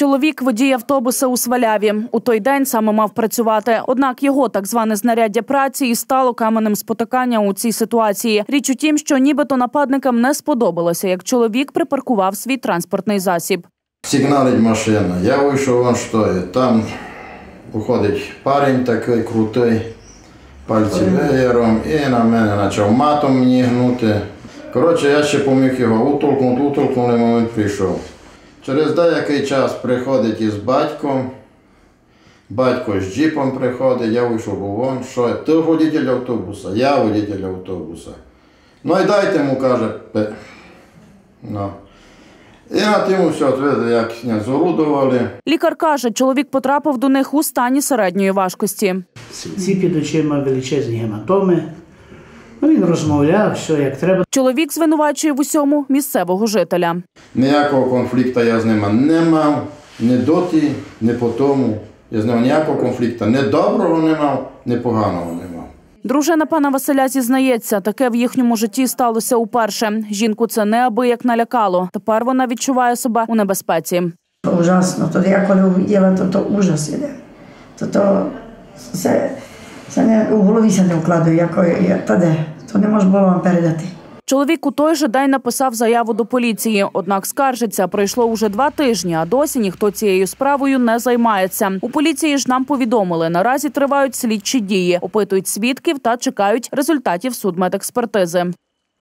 Чоловік водій автобуса у Сваляві. У той день саме мав працювати. Однак його так зване знаряддя праці і стало каменем спотикання у цій ситуації. Річ у тім, що нібито нападникам не сподобалося, як чоловік припаркував свій транспортний засіб. Сигналить машина. Я вийшов, він стоїть. Там виходить парень такий крутий, пальці веєром, і на мене почав матом мені гнути. Коротше, я ще поміг його утолкнути, утолкнув, момент прийшов. Через деякий час приходить із батьком. Батько з джипом приходить, я вийшов, бо вон, що ти водитель автобуса, я водитель автобуса. Ну і дайте йому, каже, пе- ну. І на тим от видите, як не зорудували. Лікар каже, чоловік потрапив до них у стані середньої важкості. Ці під очима величезні гематоми. Ну, він розмовляв, все як треба. Чоловік звинувачує в усьому місцевого жителя. Ніякого конфлікту я з ним не мав, ні доті, ні по тому. Я з ним ніякого конфлікту ні доброго не мав, ні поганого не мав. Дружина пана Василя зізнається, таке в їхньому житті сталося уперше. Жінку це неабияк налякало. Тепер вона відчуває себе у небезпеці. To užasno, to ja коли увиділа, то то ужас іде. То то се, не, у голові не укладує, яко є, та де, то не можу було вам передати. Чоловік у той же день написав заяву до поліції. Однак скаржиться, пройшло уже два тижні, а досі ніхто цією справою не займається. У поліції ж нам повідомили, наразі тривають слідчі дії, опитують свідків та чекають результатів судмедекспертизи.